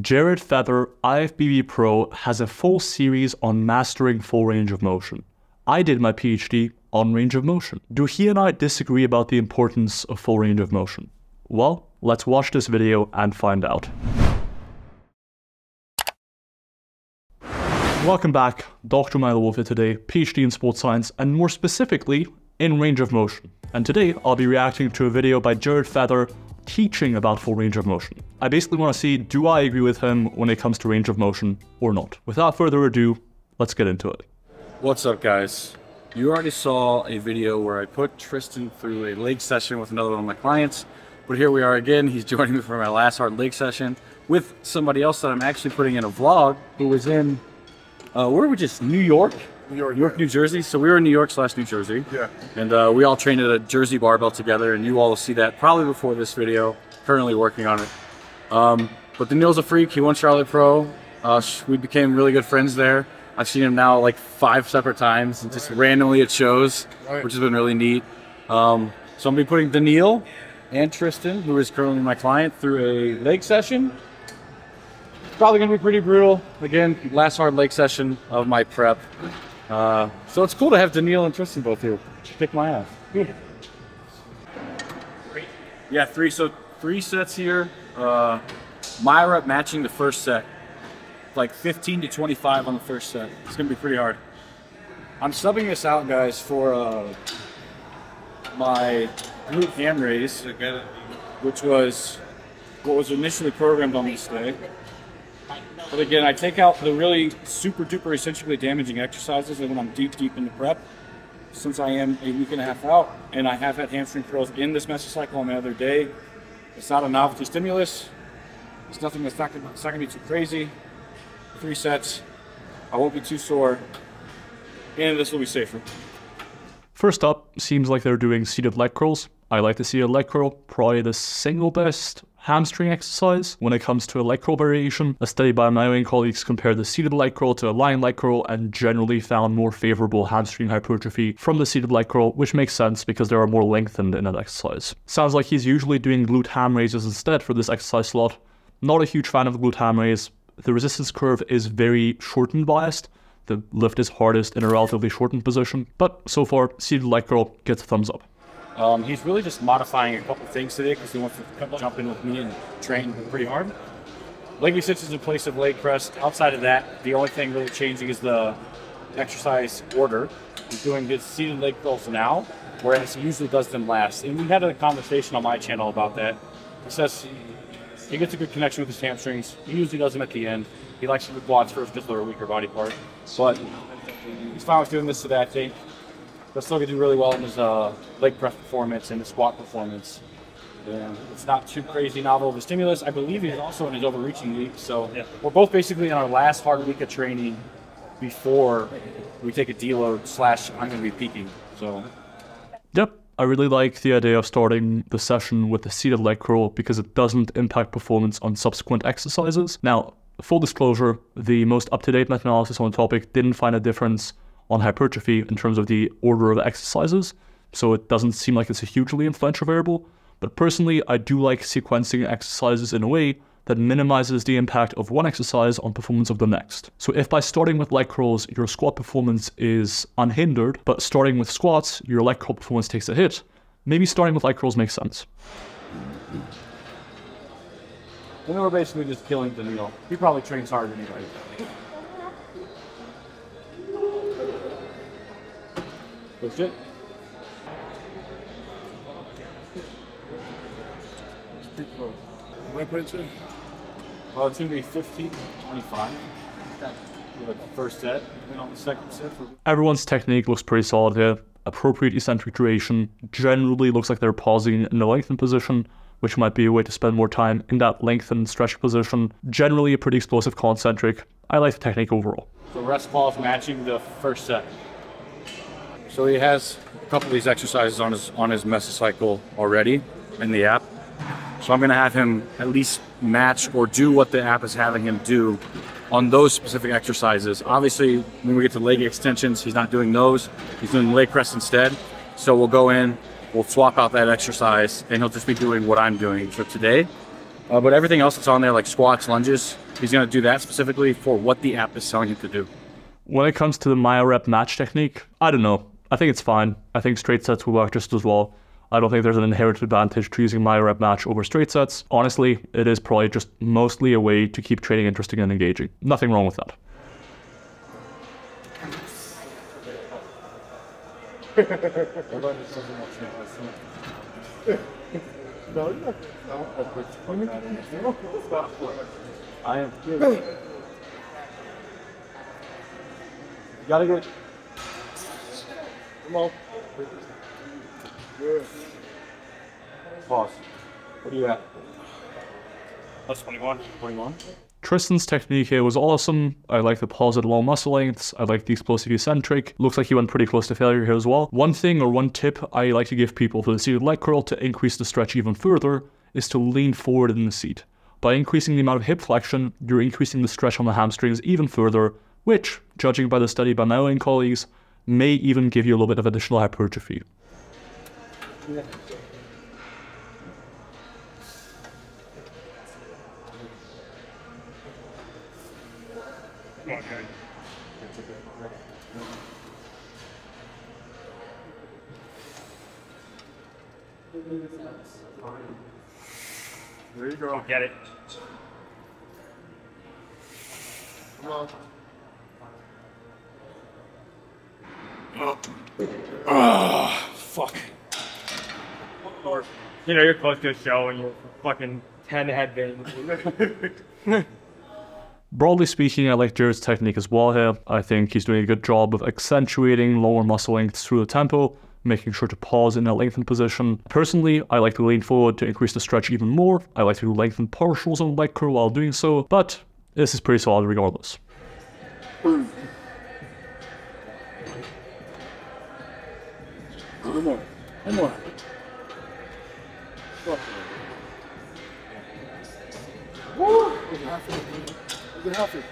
Jared Feather, IFBB Pro, has a full series on mastering full range of motion. I did my PhD on range of motion. Do he and I disagree about the importance of full range of motion? Well, let's watch this video and find out. Welcome back, Dr. Milo Wolf today, PhD in sports science, and more specifically, in range of motion. And today, I'll be reacting to a video by Jared Feather teaching about full range of motion. I basically want to see, do I agree with him when it comes to range of motion or not? Without further ado, let's get into it. What's up guys? You already saw a video where I put Tristyn through a leg session with another one of my clients, but here we are again. He's joining me for my last hard leg session with somebody else that I'm actually putting in a vlog who was in, uh, where were we just, New York? New York, New York, New Jersey. So we were in New York slash New Jersey. Yeah. And uh, we all trained at a Jersey barbell together, and you all will see that probably before this video. Currently working on it. Um, but Daniil's a freak. He won Charlotte Pro. Uh, we became really good friends there. I've seen him now like five separate times, and just randomly at shows, Right. which has been really neat. Um, so I'm gonna be putting Daniil and Tristyn, who is currently my client, through a leg session. Probably gonna be pretty brutal. Again, last hard leg session of my prep. Uh, so it's cool to have Daniil and Tristyn both here. Kick my ass. Yeah, three. So three sets here. Uh, myo-rep matching the first set. Like 15 to 25 on the first set. It's gonna be pretty hard. I'm subbing this out, guys, for uh, my glute ham raise, which was what was initially programmed on this day. But again, I take out the really super duper essentially damaging exercises and when I'm deep, deep into prep. Since I am a week and a half out and I have had hamstring curls in this mesocycle on the other day, it's not a novelty stimulus. It's nothing that's not gonna, it's not gonna be too crazy. Three sets. I won't be too sore. And this will be safer. First up, seems like they're doing seated leg curls. I like the seated leg curl, probably the single best hamstring exercise when it comes to a curl variation. A study by my own colleagues compared the seated leg curl to a lying leg curl and generally found more favorable hamstring hypertrophy from the seated leg curl, which makes sense because they are more lengthened in that exercise. Sounds like he's usually doing glute ham raises instead for this exercise slot. Not a huge fan of glute ham raise. The resistance curve is very shortened biased. The lift is hardest in a relatively shortened position, but so far, seated leg curl gets a thumbs up. Um, he's really just modifying a couple things today because he wants to jump in with me and train pretty hard. Leg extensions in place of leg press. Outside of that, the only thing really changing is the exercise order. He's doing his seated leg curls now, whereas he usually does them last. And we had a conversation on my channel about that. He says he gets a good connection with his hamstrings. He usually does them at the end. He likes to do quads first they're a weaker body part. But he's fine with doing this today, I think. But still gonna do really well in his uh, leg press performance and his squat performance. And it's not too crazy novel of a stimulus. I believe he's also in his overreaching week. So we're both basically in our last hard week of training before we take a deload slash I'm gonna be peaking. So Yep, I really like the idea of starting the session with a seated leg curl because it doesn't impact performance on subsequent exercises. Now, full disclosure, the most up-to-date meta-analysis on the topic didn't find a difference on hypertrophy in terms of the order of exercises, so it doesn't seem like it's a hugely influential variable. But personally, I do like sequencing exercises in a way that minimizes the impact of one exercise on performance of the next. So if by starting with leg curls, your squat performance is unhindered, but starting with squats, your leg curl performance takes a hit, maybe starting with leg curls makes sense. then we're basically just killing Daniil. He probably trains hard anyway. Push it. What I put it to? Well, it's gonna be 15 25. For the first set, and on the second set for Everyone's technique looks pretty solid here. Appropriate eccentric duration. Generally looks like they're pausing in the lengthened position, which might be a way to spend more time in that lengthened stretch position. Generally a pretty explosive concentric. I like the technique overall. So rest pause matching the first set. So he has a couple of these exercises on his on his mesocycle already in the app. So I'm gonna have him at least match or do what the app is having him do on those specific exercises. Obviously, when we get to leg extensions, he's not doing those. He's doing leg press instead. So we'll go in, we'll swap out that exercise, and he'll just be doing what I'm doing for today. Uh, but everything else that's on there, like squats, lunges, he's going to do that specifically for what the app is telling him to do. When it comes to the myo-rep match technique, I don't know. I think it's fine. I think straight sets will work just as well. I don't think there's an inherent advantage to using myo-rep match over straight sets. Honestly, it is probably just mostly a way to keep training interesting and engaging. Nothing wrong with that. I am. Gotta get. Come on. Good. Pause. What are you at? That's 21. 21. Tristyn's technique here was awesome. I like the pause at long muscle lengths. I like the explosive eccentric. Looks like he went pretty close to failure here as well. One thing or one tip I like to give people for the seated leg curl to increase the stretch even further is to lean forward in the seat. By increasing the amount of hip flexion, you're increasing the stretch on the hamstrings even further, which, judging by the study by my own colleagues, may even give you a little bit of additional hypertrophy. There you go. Get it. Come on. Ah, fuck. You know, you're close to a show and you're fucking 10 headbangs. Broadly speaking, I like Jared's technique as well here. I think he's doing a good job of accentuating lower muscle lengths through the tempo, making sure to pause in a lengthened position. Personally, I like to lean forward to increase the stretch even more. I like to lengthen partials on the leg curl while doing so, but this is pretty solid regardless. One more. One more. Go. Woo! It halfway? It halfway?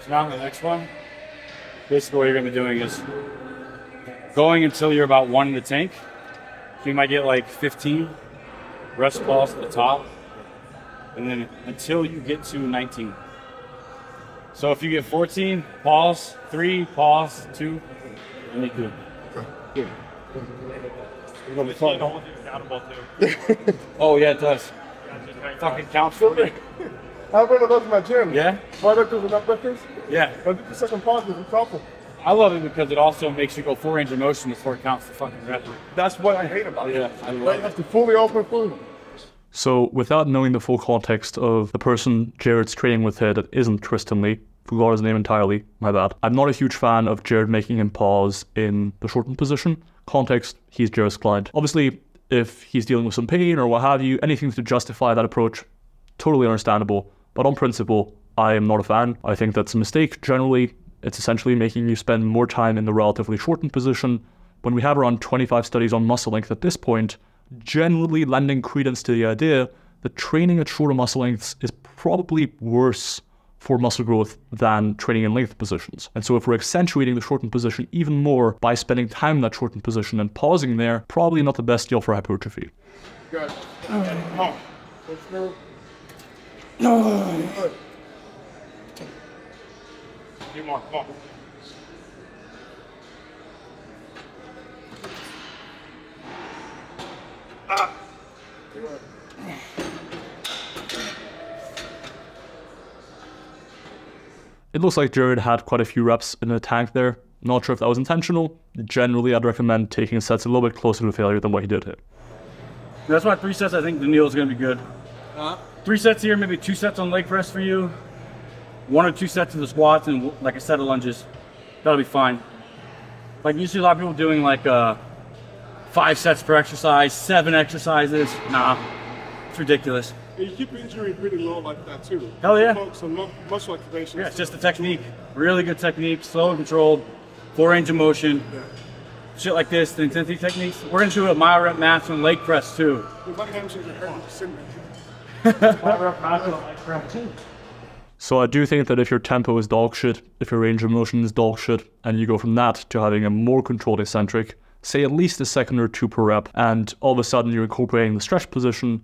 So now the next one. Basically, what you're gonna be doing is going until you're about one in the tank. So you might get like 15 rest balls at the top, and then until you get to 19. So if you get 14, pause, three, pause, two, and you do. We're gonna be fun. Oh yeah, it does. Fucking counts for me. I've been to those in my gym. Yeah, Right up to the nut breakers. yeah. But the second pause is awful. I love it because it also makes you go full range of motion before it counts the fucking rep. That's what I hate about it. Yeah, I Right, love you have to fully open food. So, without knowing the full context of the person Jared's training with here that isn't Tristyn Lee, forgot his name entirely, my bad. I'm not a huge fan of Jared making him pause in the shortened position. Context, he's Jared's client. Obviously, if he's dealing with some pain or what have you, anything to justify that approach, totally understandable. But on principle, I am not a fan. I think that's a mistake. Generally, it's essentially making you spend more time in the relatively shortened position. When we have around 25 studies on muscle length at this point, generally lending credence to the idea that training at shorter muscle lengths is probably worse for muscle growth than training in length positions. And so if we're accentuating the shortened position even more by spending time in that shortened position and pausing there, probably not the best deal for hypertrophy. Good. Oh. Good. Two more, come on. It looks like Jared had quite a few reps in the tank there. Not sure if that was intentional. Generally, I'd recommend taking sets a little bit closer to failure than what he did here. That's why three sets. I think Daniil is going to be good. Three sets here, maybe two sets on leg press for you. One or two sets of the squats, and like a set of lunges. That'll be fine. Like you see a lot of people doing like uh, five sets per exercise, seven exercises. Nah, it's ridiculous. You keep injury pretty low like that too. Hell yeah. Focus on mu- muscle activation. Yeah, it's just the technique. Really good technique, slow and controlled, full range of motion. Shit like this, the intensity techniques. We're gonna do a myo-rep match on leg press too. My hamstrings are hurting. So I do think that if your tempo is dog shit, if your range of motion is dog shit, and you go from that to having a more controlled eccentric, say at least a second or two per rep, and all of a sudden you're incorporating the stretch position,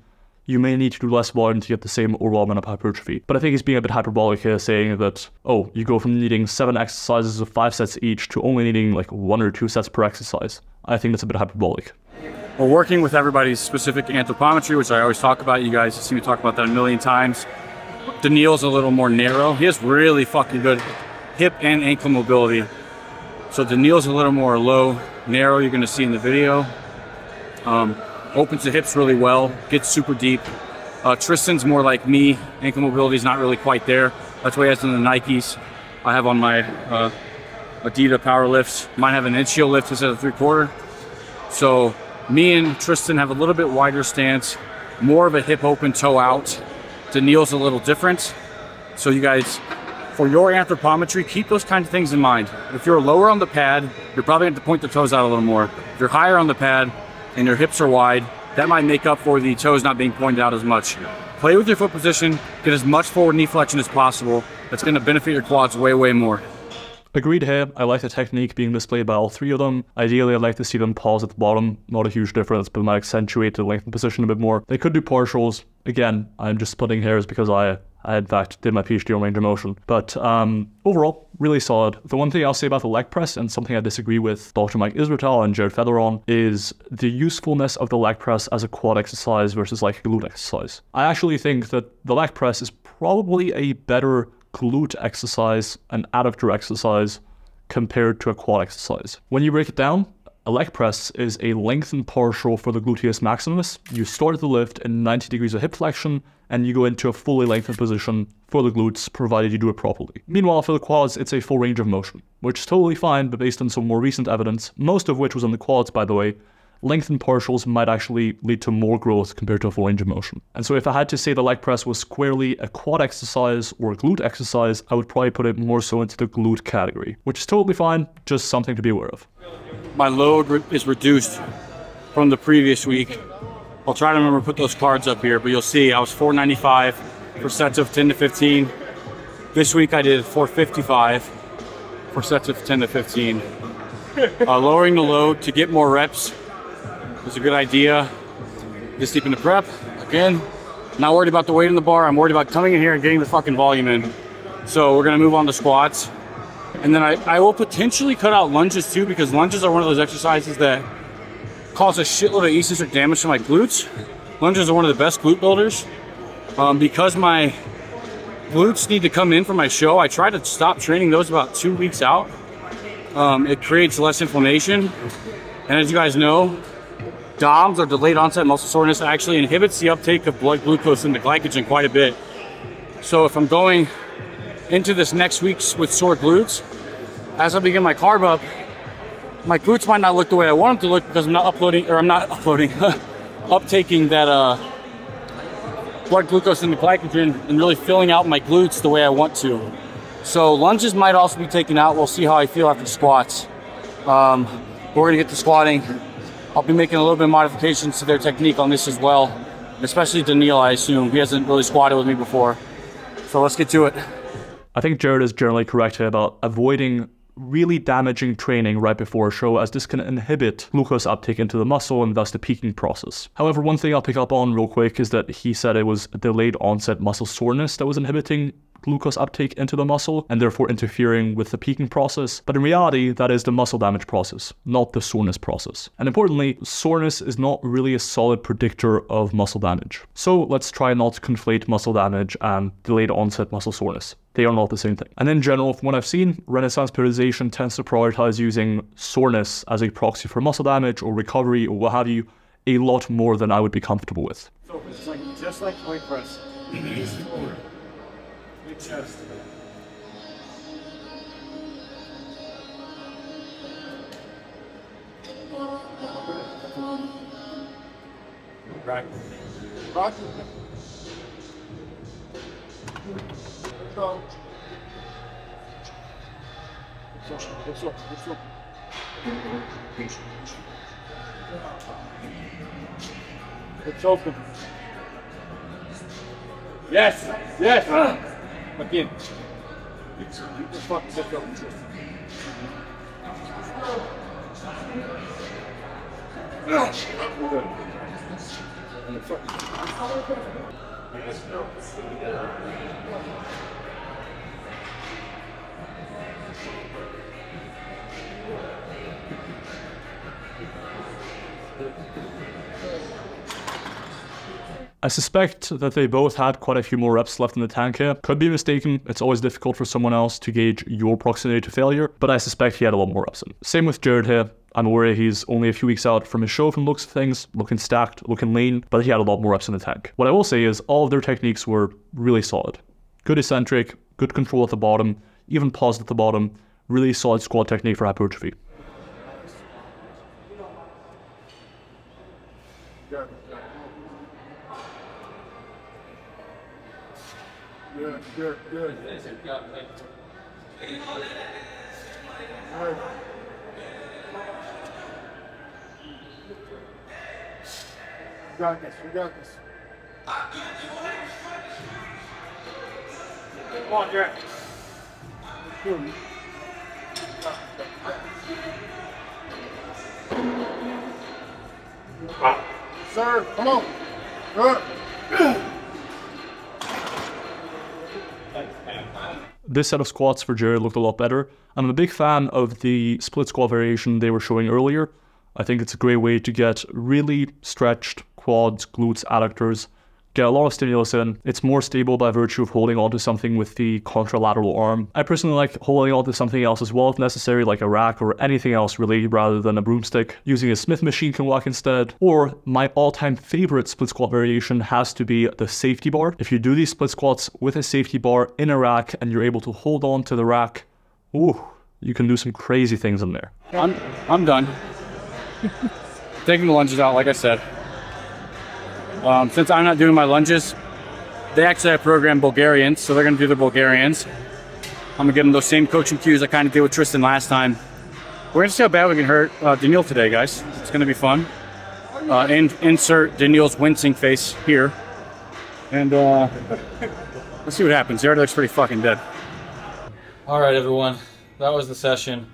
you may need to do less volume to get the same overall amount of hypertrophy. But I think he's being a bit hyperbolic here, saying that, oh, you go from needing seven exercises of five sets each to only needing like one or two sets per exercise. I think that's a bit hyperbolic. We're working with everybody's specific anthropometry, which I always talk about. You guys have seen me talk about that a million times. Daniil's a little more narrow. He has really fucking good hip and ankle mobility. So Daniil's a little more low, narrow, you're gonna see in the video. Um, opens the hips really well, gets super deep. Uh, Tristyn's more like me, ankle mobility is not really quite there. That's why he has in the Nikes. I have on my uh, Adidas power lifts. Mine have an inch heel lift instead of three quarter. So me and Tristyn have a little bit wider stance, more of a hip open toe out. Daniil's a little different. So you guys, for your anthropometry, keep those kind of things in mind. If you're lower on the pad, you're probably going to point the toes out a little more. If you're higher on the pad and your hips are wide, that might make up for the toes not being pointed out as much. Play with your foot position, get as much forward knee flexion as possible. That's going to benefit your quads way, way more. Agreed here. I like the technique being displayed by all three of them. Ideally, I'd like to see them pause at the bottom. Not a huge difference, but might accentuate the length and position a bit more. They could do partials. Again, I'm just splitting hairs because I, I in fact did my PhD on range of motion. But um, overall, really solid. The one thing I'll say about the leg press, and something I disagree with Dr. Mike Israetel and Jared Feather on, is the usefulness of the leg press as a quad exercise versus like a glute exercise. I actually think that the leg press is probably a better glute exercise, an adductor exercise, compared to a quad exercise. When you break it down, a leg press is a lengthened partial for the gluteus maximus. You start the lift in 90 degrees of hip flexion, and you go into a fully lengthened position for the glutes, provided you do it properly. Meanwhile, for the quads, it's a full range of motion, which is totally fine, but based on some more recent evidence, most of which was on the quads, by the way, lengthened partials might actually lead to more growth compared to a full range of motion. And so if I had to say the leg press was squarely a quad exercise or a glute exercise, I would probably put it more so into the glute category, which is totally fine, just something to be aware of. My load re- is reduced from the previous week. I'll try to remember to put those cards up here, but you'll see I was 495 for sets of 10 to 15. This week I did 455 for sets of 10 to 15. Uh, lowering the load to get more reps is a good idea. Just deep in the prep. Again, not worried about the weight in the bar. I'm worried about coming in here and getting the fucking volume in. So we're gonna move on to squats. And then I, I will potentially cut out lunges too because lunges are one of those exercises that cause a shitload of eccentric damage to my glutes. Lunges are one of the best glute builders. Um, because my glutes need to come in for my show, I try to stop training those about two weeks out. Um, it creates less inflammation. And as you guys know, DOMS or delayed onset muscle soreness actually inhibits the uptake of blood glucose into glycogen quite a bit. So if I'm going into this next week with sore glutes, as I begin my carb up, my glutes might not look the way I want them to look because I'm not uploading, or I'm not uploading, uptaking that uh, blood glucose into glycogen and really filling out my glutes the way I want to. So lunges might also be taken out. We'll see how I feel after the squats. Um, we're gonna get to squatting. I'll be making a little bit of modifications to their technique on this as well, especially Daniil, I assume. He hasn't really squatted with me before. So let's get to it. I think Jared is generally correct about avoiding really damaging training right before a show as this can inhibit glucose uptake into the muscle and thus the peaking process. However, one thing I'll pick up on real quick is that he said it was delayed onset muscle soreness that was inhibiting glucose uptake into the muscle and therefore interfering with the peaking process. But in reality, that is the muscle damage process, not the soreness process. And importantly, soreness is not really a solid predictor of muscle damage. So let's try not to conflate muscle damage and delayed onset muscle soreness. They are not the same thing. And in general, from what I've seen, Renaissance periodization tends to prioritize using soreness as a proxy for muscle damage or recovery or what have you a lot more than I would be comfortable with. So it's like just like weight press. Knees forward. Chest. Right. Rock. Up, up, up. Hips open. Yes. Yes. Again. The fucking hips open. Good. I suspect that they both had quite a few more reps left in the tank here. Could be mistaken, it's always difficult for someone else to gauge your proximity to failure, but I suspect he had a lot more reps in. Same with Jared here. I'm aware he's only a few weeks out from his show from looks of things, looking stacked, looking lean, but he had a lot more reps in the tank. What I will say is all of their techniques were really solid. Good eccentric, good control at the bottom, even paused at the bottom, really solid squat technique for hypertrophy. Good. Good, good, good. Good. You got this, you got this. Come on, Jared. Good. Hmm. Sir, come on. Good. This set of squats for Jared looked a lot better. I'm a big fan of the split squat variation they were showing earlier. I think it's a great way to get really stretched quads, glutes, adductors, get a lot of stimulus in. It's more stable by virtue of holding onto something with the contralateral arm. I personally like holding onto something else as well if necessary, like a rack or anything else really, rather than a broomstick. Using a Smith machine can work instead. Or my all-time favorite split squat variation has to be the safety bar. If you do these split squats with a safety bar in a rack and you're able to hold on to the rack, ooh, you can do some crazy things in there. I'm I'm done. Taking the lunges out, like I said. Um, since I'm not doing my lunges, they actually have programmed Bulgarians, so they're going to do the Bulgarians. I'm to give them those same coaching cues I kind of did with Tristyn last time. We're to see how bad we can hurt uh, Daniil today, guys. It's going to be fun. Uh, and insert Daniil's wincing face here. And uh, let's see what happens. He already looks pretty fucking dead. All right, everyone. That was the session.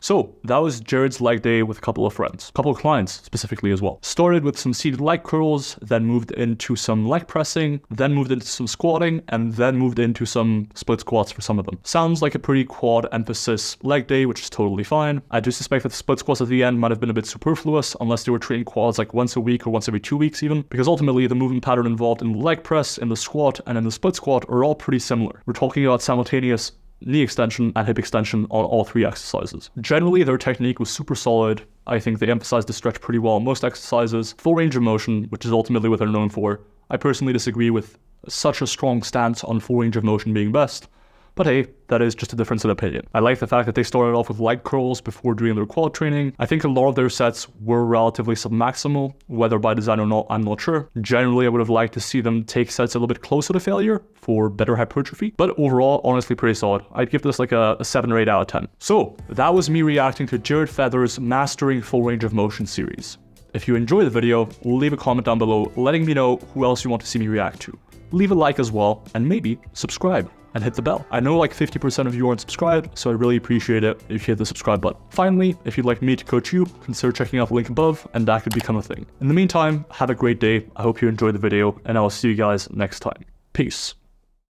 So that was Jared's leg day with a couple of friends, a couple of clients specifically as well. Started with some seated leg curls, then moved into some leg pressing, then moved into some squatting, and then moved into some split squats for some of them. Sounds like a pretty quad emphasis leg day, which is totally fine. I do suspect that the split squats at the end might have been a bit superfluous unless they were training quads like once a week or once every two weeks even, because ultimately the movement pattern involved in the leg press, in the squat, and in the split squat are all pretty similar. We're talking about simultaneous knee extension and hip extension on all three exercises. Generally, their technique was super solid. I think they emphasized the stretch pretty well most exercises. Full range of motion, which is ultimately what they're known for. I personally disagree with such a strong stance on full range of motion being best. But hey, that is just a difference in opinion. I like the fact that they started off with light curls before doing their quad training. I think a lot of their sets were relatively submaximal, whether by design or not, I'm not sure. Generally, I would have liked to see them take sets a little bit closer to failure for better hypertrophy, but overall, honestly pretty solid. I'd give this like a, a 7 or 8 out of 10. So, that was me reacting to Jared Feather's Mastering Full Range of Motion series. If you enjoyed the video, leave a comment down below letting me know who else you want to see me react to. Leave a like as well, and maybe subscribe and hit the bell. I know like 50% of you aren't subscribed, so I really appreciate it if you hit the subscribe button. Finally, if you'd like me to coach you, consider checking out the link above, and that could become a thing. In the meantime, have a great day, I hope you enjoyed the video, and I will see you guys next time. Peace.